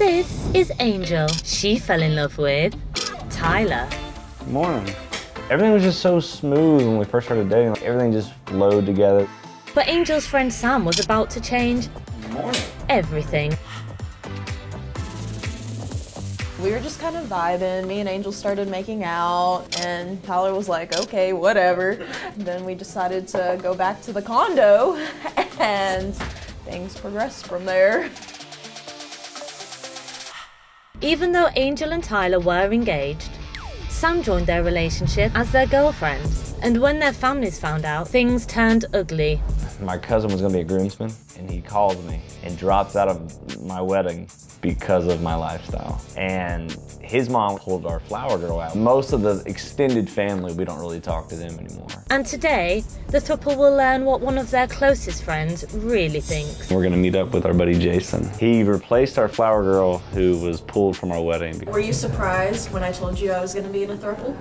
This is Angel. She fell in love with Tyler. Morning. Everything was just so smooth when we first started dating. Like, everything just flowed together. But Angel's friend Sam was about to change Morning. everything. We were just kind of vibing. Me and Angel started making out, and Tyler was like, okay, whatever. then we decided to go back to the condo, and things progressed from there. Even though Angel and Tyler were engaged, Sam joined their relationship as their girlfriend. And when their families found out, things turned ugly. My cousin was gonna be a groomsman, and he calls me and drops out of my wedding because of my lifestyle. And his mom pulled our flower girl out. Most of the extended family, we don't really talk to them anymore. And today, the throuple will learn what one of their closest friends really thinks. We're gonna meet up with our buddy Jason. He replaced our flower girl who was pulled from our wedding. Were you surprised when I told you I was going to be in a throuple?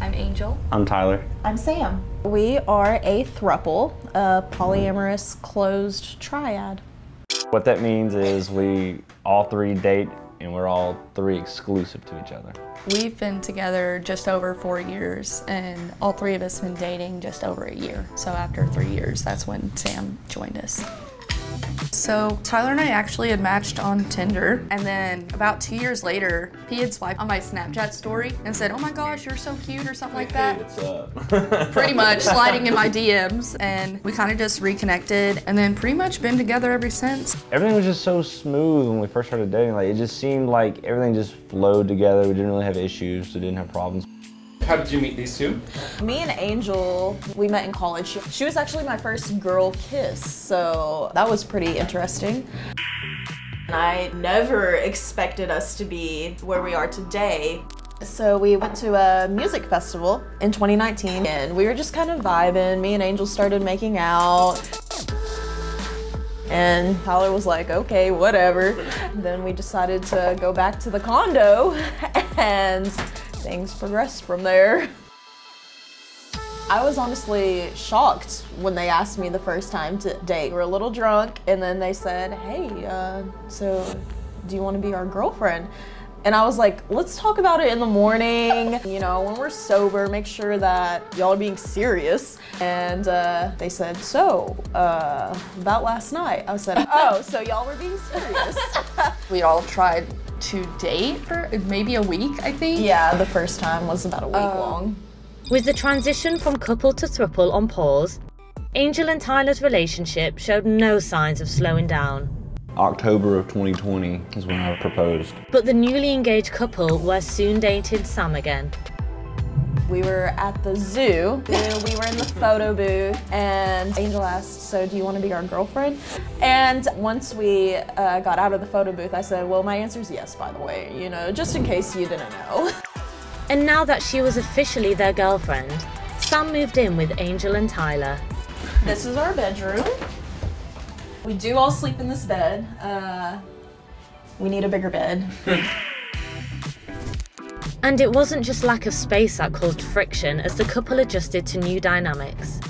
I'm Angel. I'm Tyler. I'm Sam. We are a throuple, a polyamorous closed triad. What that means is we all three date and we're all three exclusive to each other. We've been together just over four years, and all three of us have been dating just over a year. So after three years, that's when Sam joined us. So Tyler and I actually had matched on Tinder, and then about two years later, he had swiped on my Snapchat story and said, "Oh my gosh, you're so cute" or something like that. What's up? pretty much sliding in my DMs, and we kind of just reconnected, and then pretty much been together ever since. Everything was just so smooth when we first started dating. Like it just seemed like everything just flowed together. We didn't really have issues. We didn't have problems. How did you meet these two? Me and Angel, we met in college. She, she was actually my first girl kiss, so that was pretty interesting. And I never expected us to be where we are today. So we went to a music festival in 2019 and we were just kind of vibing. Me and Angel started making out. And Tyler was like, okay, whatever. Then we decided to go back to the condo and things progressed from there. I was honestly shocked when they asked me the first time to date. We were a little drunk, and then they said, hey, uh, so do you want to be our girlfriend? And I was like, let's talk about it in the morning. You know, when we're sober, make sure that y'all are being serious. And uh, they said, so, uh, about last night. I said, oh, so y'all were being serious. We all tried to date for maybe a week, I think. yeah, the first time was about a week Oh. long. With the transition from couple to throuple on pause, Angel and Tyler's relationship showed no signs of slowing down. October of 2020 is when I proposed. But the newly engaged couple were soon dating Sam again. We were at the zoo. We were in the photo booth, and Angel asked, "So, do you want to be our girlfriend?" And once we uh, got out of the photo booth, I said, "Well, my answer is yes, by the way. You know, just in case you didn't know." And now that she was officially their girlfriend, Sam moved in with Angel and Tyler. this is our bedroom. We do all sleep in this bed. Uh, we need a bigger bed. And it wasn't just lack of space that caused friction as the couple adjusted to new dynamics.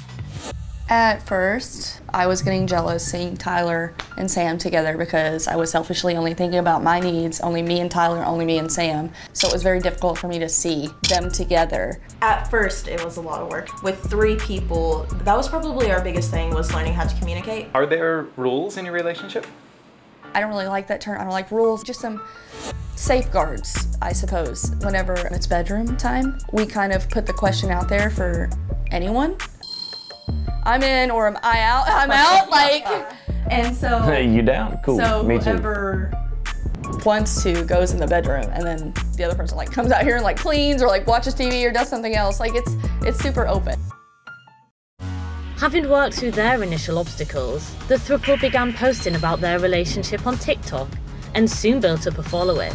At first, I was getting jealous seeing Tyler and Sam together because I was selfishly only thinking about my needs, only me and Tyler, only me and Sam. So it was very difficult for me to see them together. At first, it was a lot of work. With three people, that was probably our biggest thing was learning how to communicate. Are there rules in your relationship? I don't really like that term. I don't like rules, just some safeguards, I suppose. Whenever it's bedroom time, we kind of put the question out there for anyone. I'm in or am I out? I'm out, like. And so, Hey, you down? Cool. so Me too. whoever wants to goes in the bedroom, and then the other person like comes out here and like cleans or like watches TV or does something else. Like it's it's super open. Having worked through their initial obstacles, the throuple began posting about their relationship on TikTok and soon built up a following.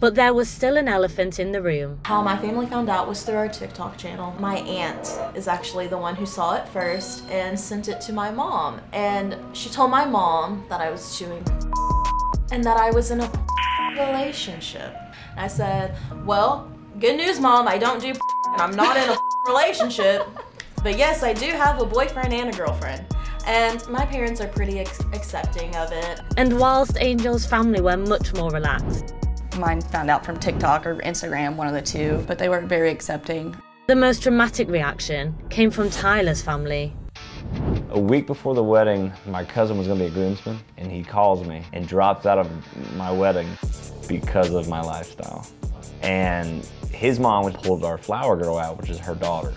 But there was still an elephant in the room. How my family found out was through our TikTok channel. My aunt is actually the one who saw it first and sent it to my mom. And she told my mom that I was chewing and that I was in a relationship. And I said, Well, good news, mom, I don't do and I'm not in a relationship. But yes, I do have a boyfriend and a girlfriend. And my parents are pretty ex- accepting of it. And whilst Angel's family were much more relaxed, Mine found out from TikTok or Instagram, one of the two, but they were very accepting. the most dramatic reaction came from Tyler's family. A week before the wedding, my cousin was gonna be a groomsman, and he calls me and drops out of my wedding because of my lifestyle. And his mom was pulled our flower girl out, which is her daughter.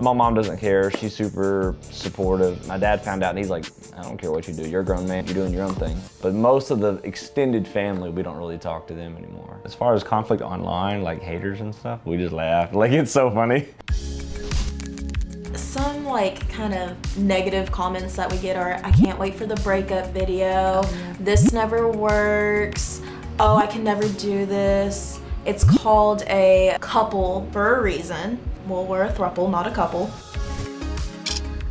My mom doesn't care. She's super supportive. My dad found out and he's like, I don't care what you do. You're a grown man. You're doing your own thing. But most of the extended family, we don't really talk to them anymore. As far as conflict online, like haters and stuff, we just laugh. Like, it's so funny. Some like kind of negative comments that we get are I can't wait for the breakup video. This never works. Oh, I can never do this. It's called a couple for a reason. Well, we're a throuple, not a couple.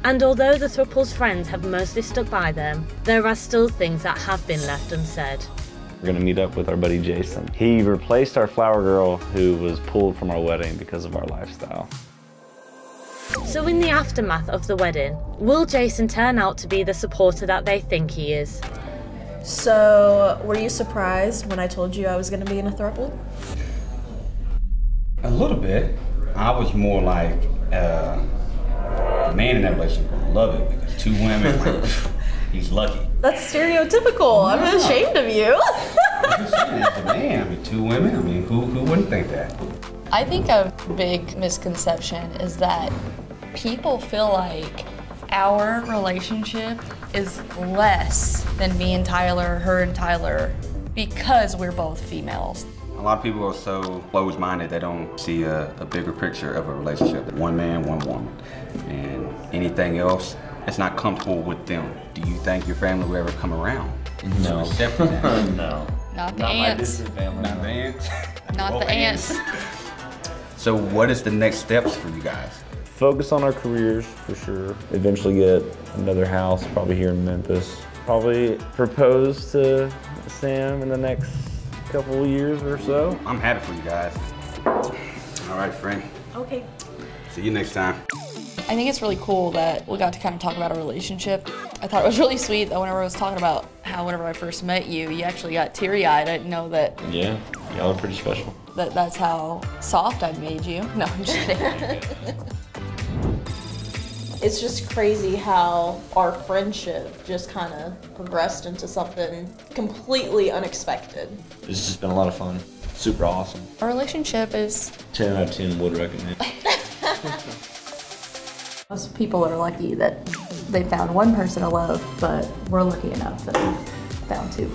And although the throuple's friends have mostly stuck by them, there are still things that have been left unsaid. We're gonna meet up with our buddy Jason. He replaced our flower girl who was pulled from our wedding because of our lifestyle. So, in the aftermath of the wedding, will Jason turn out to be the supporter that they think he is? So, were you surprised when I told you I was gonna be in a throuple? A little bit. I was more like uh, the man in that relationship gonna love it because two women, like, he's lucky. That's stereotypical. I'm ashamed of you. I'm just saying, as a man, I mean, two women. I mean, who who wouldn't think that? I think a big misconception is that people feel like our relationship is less than me and Tyler, her and Tyler, because we're both females. A lot of people are so closed-minded they don't see a, a bigger picture of a relationship. One man, one woman, and anything else, it's not comfortable with them. Do you think your family will ever come around? No. Accept that? no. Not the aunts. family. Not the aunts. Not Oh, the aunts. So what is the next steps for you guys? Focus on our careers for sure. Eventually get another house, probably here in Memphis. Probably propose to Sam in the next couple of years or so. I'm happy for you guys. All right, friend. Okay. See you next time. I think it's really cool that we got to kind of talk about our relationship. I thought it was really sweet that whenever I was talking about how whenever I first met you, you actually got teary-eyed. I didn't know that, Yeah, y'all are pretty special. that that's how soft I'd made you. No, I'm just kidding. It's just crazy how our friendship just kind of progressed into something completely unexpected. It's just been a lot of fun. Super awesome. Our relationship is 10 out of 10 would recommend. Most people are lucky that they found one person to love, but we're lucky enough that we found two.